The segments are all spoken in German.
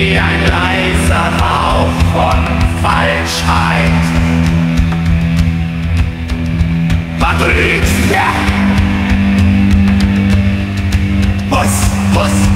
wie ein leiser Rauch von Falschheit. Matrix, ja. Was, was?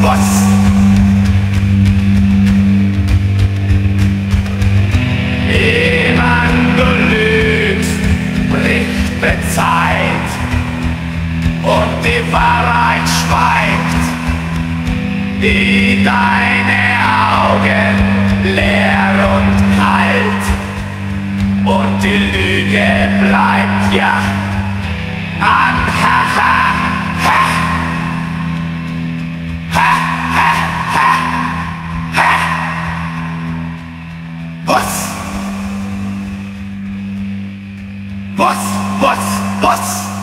Was? Jemand belügt, bricht bezahlt und die Wahrheit schweigt, die deine Augen leer und kalt und die Lüge bleibt ja. bus.